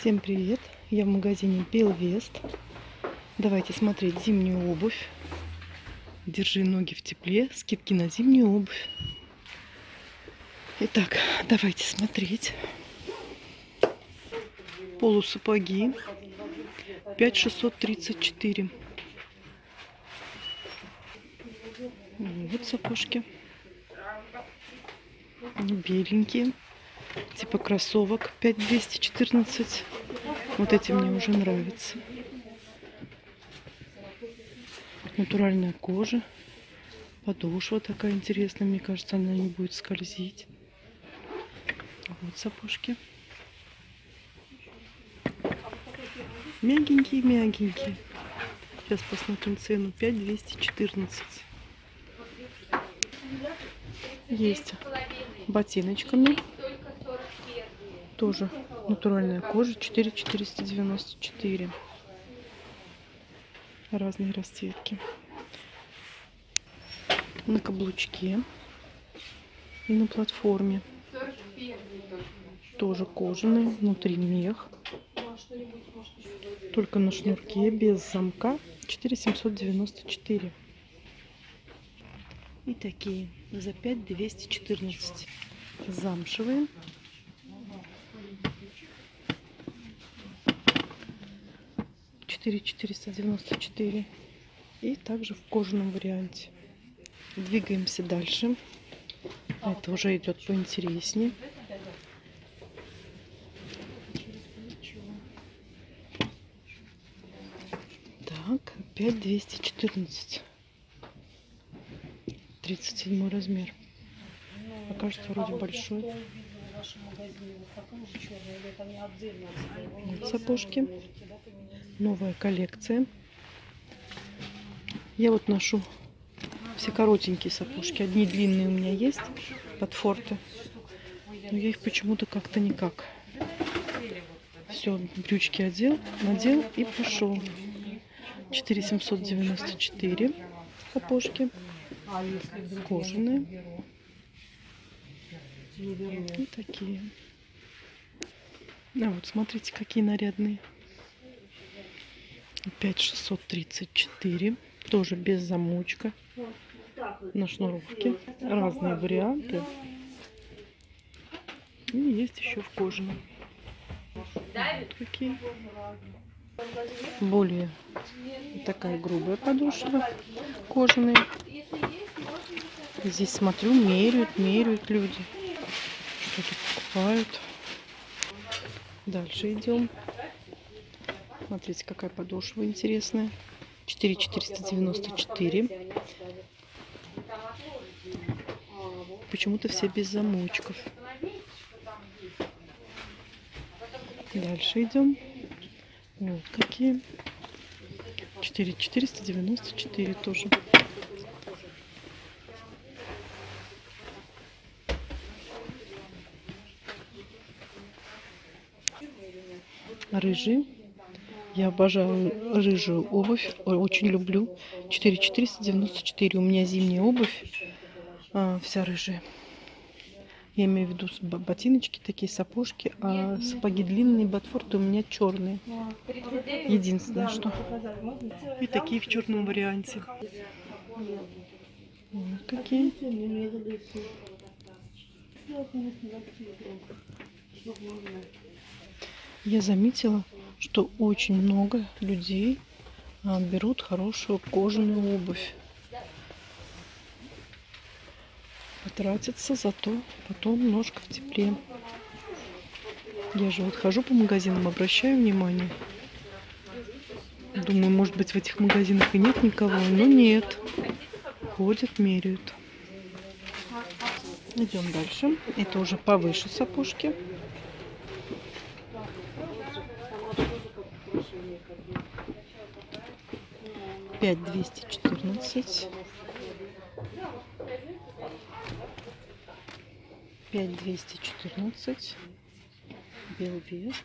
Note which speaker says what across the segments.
Speaker 1: Всем привет! Я в магазине Белвест. Давайте смотреть зимнюю обувь. Держи ноги в тепле. Скидки на зимнюю обувь. Итак, давайте смотреть. Полусапоги. 5634. Вот сапожки. Беленькие типа кроссовок 5214 вот эти мне уже нравятся. Натуральная кожа. Подошва такая интересная мне кажется она не будет скользить. Вот сапожки. Мягенькие мягенькие. Сейчас посмотрим цену. 5214 есть. Ботиночками тоже натуральная кожа 4 494 разные расцветки. На каблучке и на платформе. Тоже кожаный внутри мех. Только на шнурке без замка 4794 и такие за 5 214 замшевые 4 494 и также в кожаном варианте. Двигаемся дальше. Это уже идет поинтереснее. Так опять 214 37 размер. Покажется вроде большой. вот сапожки новая коллекция. Я вот ношу все коротенькие сапожки. Одни длинные у меня есть под форты. Но я их почему-то как-то никак. Все, брючки одел, надел и пошел. 4794 сапожки. Кожаные. И такие. А вот смотрите, какие нарядные. 5634 тоже без замочка. На шнуровке разные варианты. И есть еще в кожаном. Вот какие более такая грубая подошва кожаная. Здесь смотрю меряют меряют люди. Что-то покупают. Дальше идем Смотрите, какая подошва интересная. 4494. Почему-то все без замочков. Дальше идем. Вот какие. 4494 тоже. Рыжий. Я обожаю рыжую обувь, очень люблю. 4494 у меня зимняя обувь, а, вся рыжая. Я имею в виду ботиночки, такие сапожки, а сапоги длинные, ботфорты у меня черные. Единственное, что. И такие в черном варианте. Вот какие. Я заметила, что очень много людей а, берут хорошую кожаную обувь. Потратятся, зато потом немножко в тепле. Я же вот хожу по магазинам, обращаю внимание. Думаю, может быть, в этих магазинах и нет никого, но нет. Ходят, меряют. Идем дальше. Это уже повыше сапожки. 5 214 5 214 белвест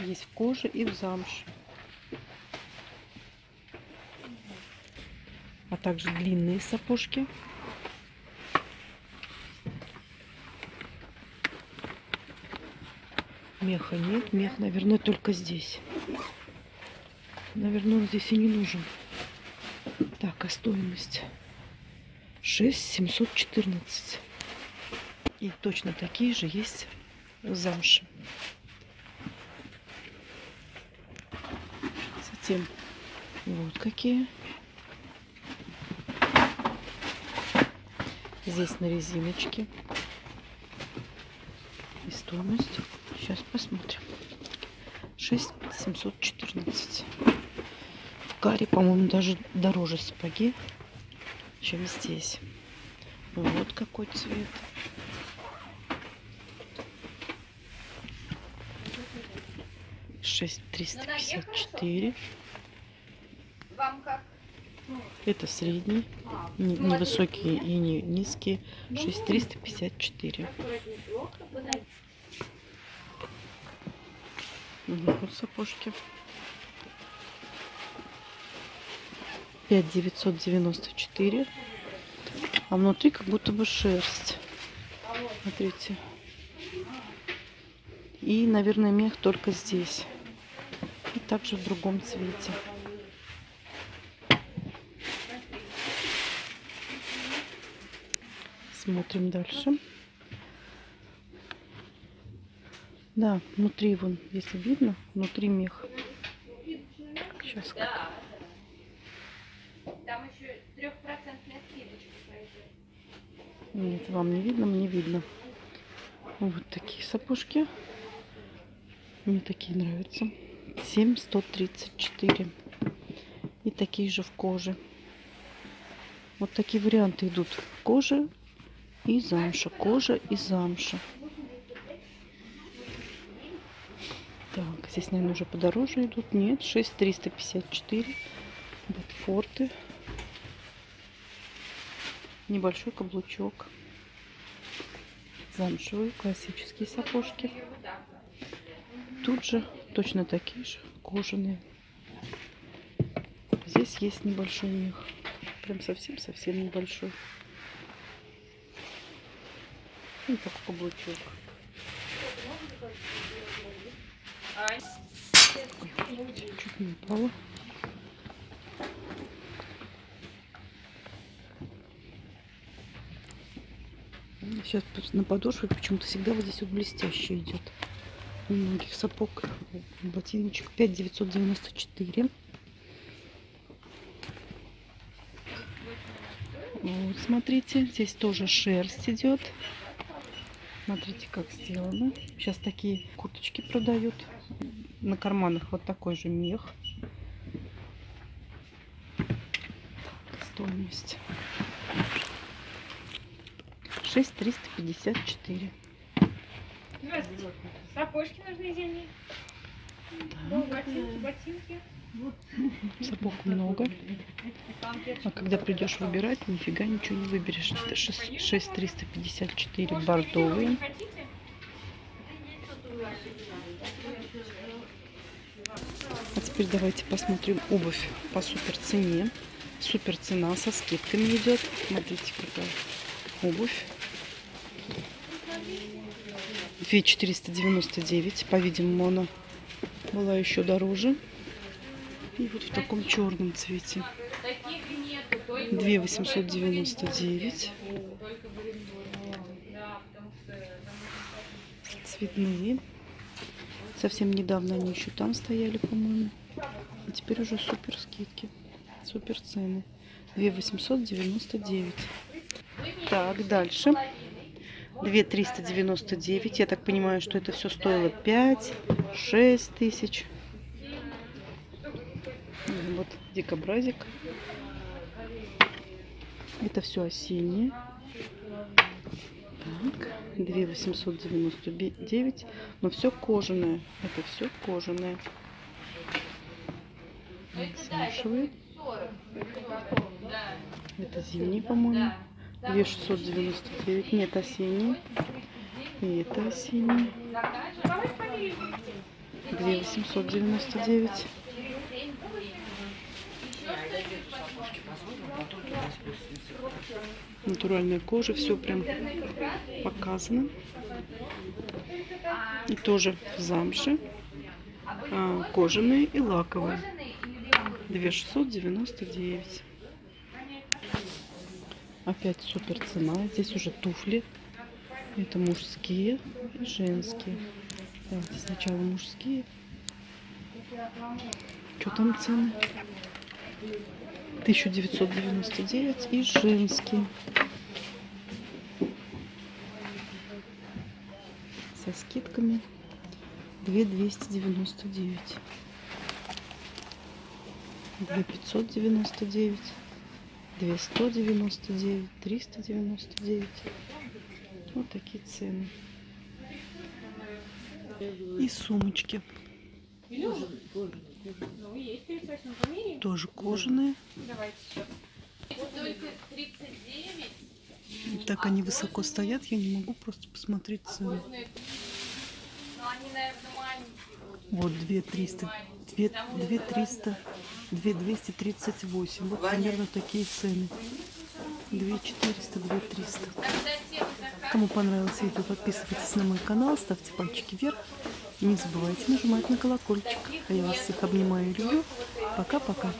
Speaker 1: есть в коже и в замше. А также длинные сапожки меха нет. Мех, наверное, только здесь. Наверное, он здесь и не нужен. Так, а стоимость? 6 714. И точно такие же есть замши. Затем вот какие. Здесь на резиночке. И стоимость. Посмотрим. 6 714. В каре, по-моему, даже дороже сапоги, чем здесь. Вот какой цвет. Шесть триста пятьдесят четыре. Это средний, не, не высокие и не низкие. 6354. Вот сапожки. 5994. А внутри как будто бы шерсть. Смотрите. И, наверное, мех только здесь. И также в другом цвете. Смотрим дальше. Да, внутри вон, если видно, внутри мех. Сейчас как.
Speaker 2: Там еще трехпроцентная скидочка пойдет.
Speaker 1: Нет, вам не видно, мне видно. Вот такие сапожки. Мне такие нравятся. 7,134. И такие же в коже. Вот такие варианты идут. Кожа и замша. Кожа и замша. Так, здесь, наверное, уже подороже идут. Нет, 6,354. Ботфорты. Небольшой каблучок. Замшевые классические сапожки. Тут же точно такие же кожаные. Здесь есть небольшой мех. Прям совсем-совсем небольшой. И как каблучок. Чуть не упала. Сейчас на подошве почему-то всегда вот здесь вот блестяще идет. У многих сапог ботиночек 5994. Вот, смотрите, здесь тоже шерсть идет. Смотрите, как сделано. Сейчас такие курточки продают. На карманах вот такой же мех. Стоимость. 6354.
Speaker 2: Здравствуйте. Сапожки нужны зимние? Ну, ботинки, ботинки.
Speaker 1: Сапог много. А когда придешь выбирать, нифига ничего не выберешь. Это 6354 бордовые.
Speaker 2: Хотите?
Speaker 1: Теперь давайте посмотрим обувь по супер цене. Супер цена со скидками идет. Смотрите, какая обувь. 2499. По-видимому, она была еще дороже. И вот в таком черном цвете.
Speaker 2: Таких нету. Только
Speaker 1: 2899.
Speaker 2: только в Оренбурге. Да, потому что там
Speaker 1: Цветные. Совсем недавно они еще там стояли, по-моему. А теперь уже супер скидки. Супер цены. 2899. Так, дальше. 2399. Я так понимаю, что это все стоило 5-6 тысяч. Вот дикобразик. Это все осеннее. Так, 2899. Но все кожаное. Это все кожаное. Смешивает.
Speaker 2: 40. Да.
Speaker 1: Это зимний, по-моему. 2699. Нет, осенний. И это осенний. 2899. Натуральная кожа, все прям показано. И тоже в замше. А, кожаные и лаковые. 2699. Опять супер цена. Здесь уже туфли. Это мужские и женские. Давайте сначала мужские. Что там цены? 1999 и женские. Со скидками 2299. 2599. 299. 399. Вот такие цены. И сумочки.
Speaker 2: Ну, есть 38 померяем.
Speaker 1: Тоже кожаные.
Speaker 2: Давайте еще.
Speaker 3: Только 39.
Speaker 1: И так они высоко стоят, я не могу просто посмотреть цены.
Speaker 3: Ну, они, наверное, маленькие будут.
Speaker 1: Вот 2 300, 2, 2 300, 2 238. Вот примерно такие цены. 2 400, 2 300.
Speaker 3: Когда тем заказ
Speaker 1: Кому понравилось видео, подписывайтесь на мой канал, ставьте пальчики вверх. И не забывайте нажимать на колокольчик. А я вас всех обнимаю и люблю. Пока-пока.